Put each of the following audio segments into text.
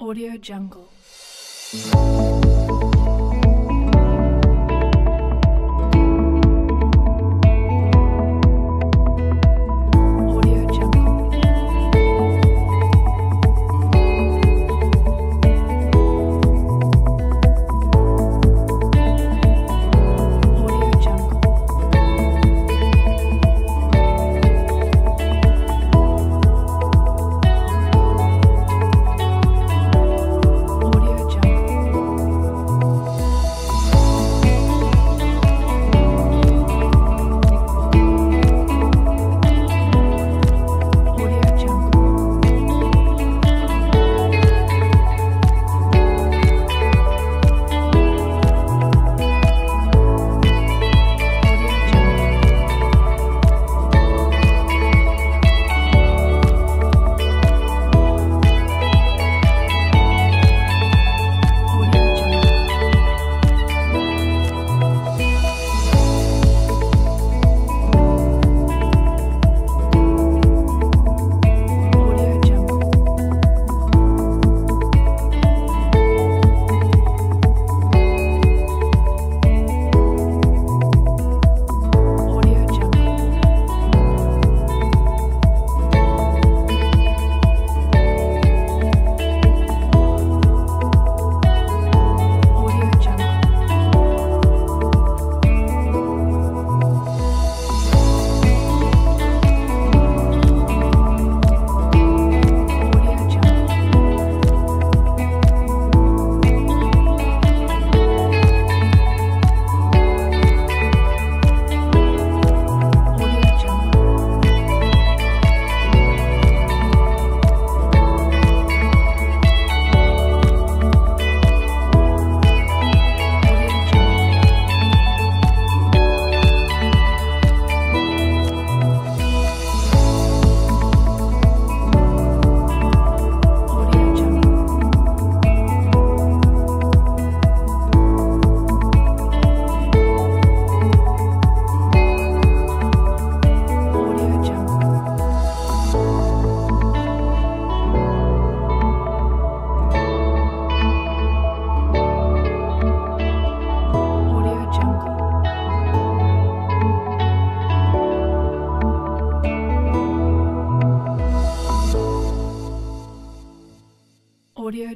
Audio Jungle.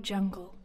Jungle.